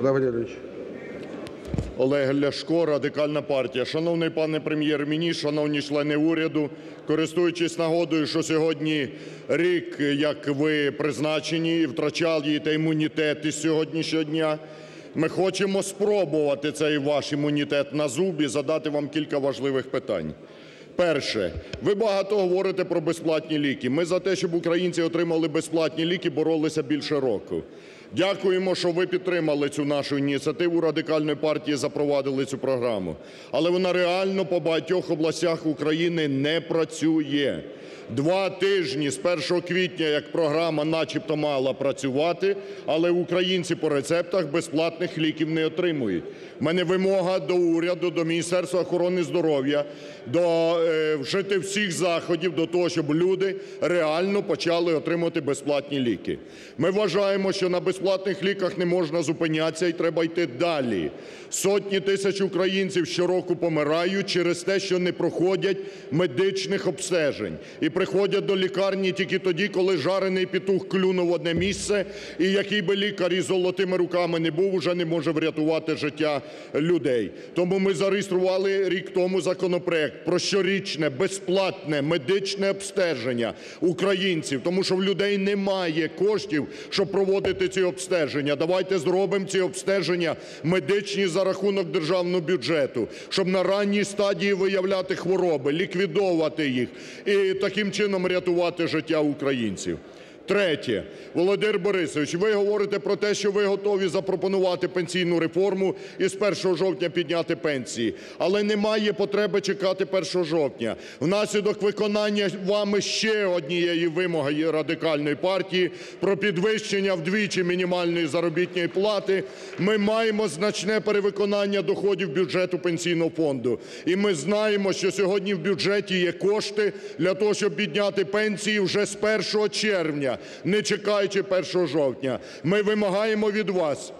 Олег Валерійович. Олег Ляшко, Радикальна партія. Шановний пане Прем'єр-міністр, шановні члени уряду, користуючись нагодою, що сьогодні рік, як ви призначені і втрачаєте імунітет із сьогоднішнього дня, ми хочемо спробувати цей ваш імунітет на зуб і задати вам кілька важливих питань. Перше. Ви багато говорите про безплатні ліки. Ми за те, щоб українці отримали безплатні ліки, боролися більше року. Дякуємо, що ви підтримали цю нашу ініціативу Радикальної партії, запровадили цю програму. Але вона реально по багатьох областях України не працює. Два тижні з 1 квітня, як програма начебто мала працювати, але українці по рецептах безплатних ліків не отримують. У мене вимога до уряду, до Міністерства охорони здоров'я, до е, вжити всіх заходів до того, щоб люди реально почали отримувати безплатні ліки. Ми вважаємо, що на безплатних ліках не можна зупинятися і треба йти далі. Сотні тисяч українців щороку помирають через те, що не проходять медичних обстежень і приходять до лікарні тільки тоді, коли жарений петух клюнув в одне місце, і який би лікар із золотими руками не був, уже не може врятувати життя людей. Тому ми зареєстрували рік тому законопроект про щорічне безплатне медичне обстеження українців, тому що в людей немає коштів, щоб проводити ці обстеження. Давайте зробимо ці обстеження медичні за рахунок державного бюджету, щоб на ранній стадії виявляти хвороби, ліквідовувати їх і таким чином рятувати життя українців. Третє. Володимир Борисович, ви говорите про те, що ви готові запропонувати пенсійну реформу і з 1 жовтня підняти пенсії. Але немає потреби чекати 1 жовтня. Внаслідок виконання вами ще однієї вимоги Радикальної партії про підвищення вдвічі мінімальної заробітної плати ми маємо значне перевиконання доходів бюджету Пенсійного фонду. І ми знаємо, що сьогодні в бюджеті є кошти для того, щоб підняти пенсії вже з 1 червня, не чекаючи 1 жовтня. Ми вимагаємо від вас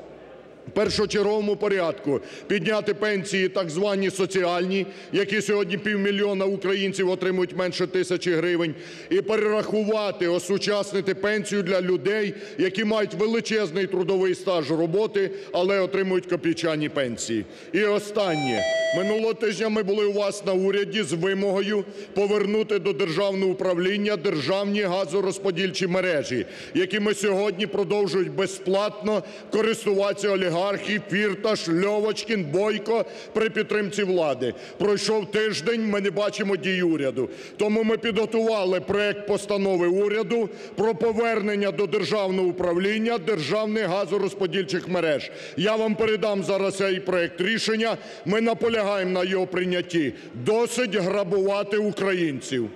першочерговому порядку підняти пенсії так звані соціальні, які сьогодні півмільйона українців отримують менше тисячі гривень, і перерахувати, осучаснити пенсію для людей, які мають величезний трудовий стаж роботи, але отримують копійчані пенсії. І останнє. Минулого тижня ми були у вас на уряді з вимогою повернути до державного управління державні газорозподільчі мережі, якими сьогодні продовжують безплатно користуватися олігархи Фірташ, Льовочкін, Бойко при підтримці влади. Пройшов тиждень, ми не бачимо дій уряду. Тому ми підготували проект постанови уряду про повернення до державного управління державних газорозподільчих мереж. Я вам передам зараз цей проект рішення. Ми наполягаємо на його прийнятті. Досить грабувати українців.